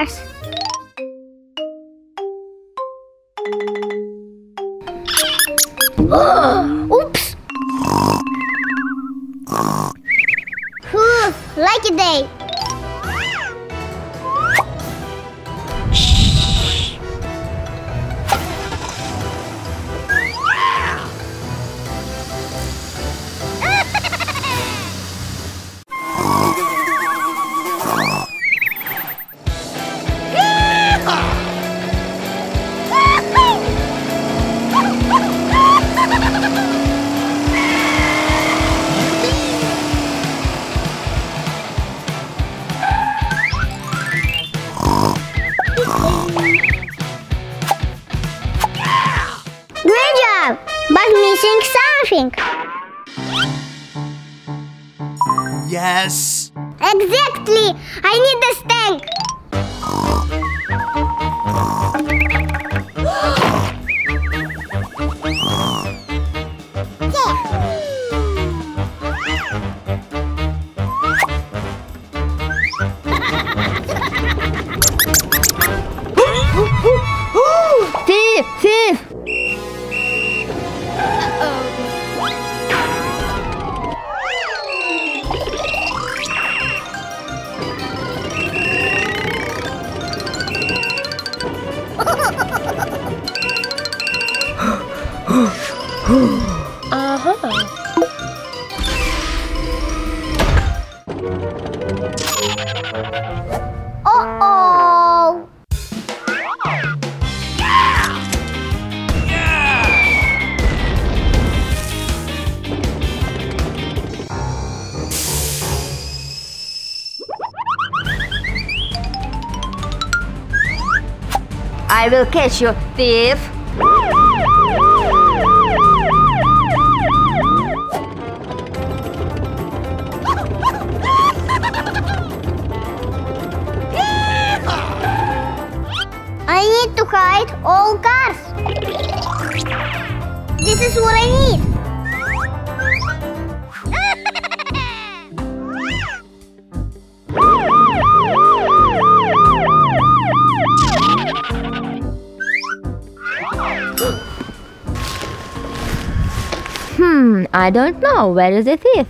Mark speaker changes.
Speaker 1: Oops. Whew, lucky day. Great job! But missing something.
Speaker 2: Yes!
Speaker 1: Exactly! I need a stank.
Speaker 3: Uh-huh.
Speaker 1: Uh-oh!
Speaker 3: I will catch you, thief!
Speaker 1: I need to hide all cars. This is what I need.
Speaker 3: Hmm, I don't know. Where is the thief?